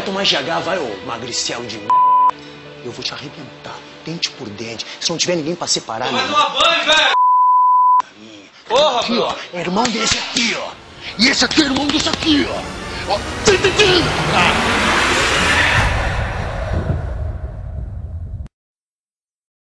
Vai tomar GH, vai, ô magricel de m. Eu vou te arrebentar, dente por dente. Se não tiver ninguém pra separar, Vai tomar banho, velho! Porra, Aqui, ó, é irmão desse aqui, ó. E esse aqui é irmão desse aqui, ó. ó. Ah.